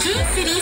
g city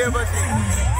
tempo aqui.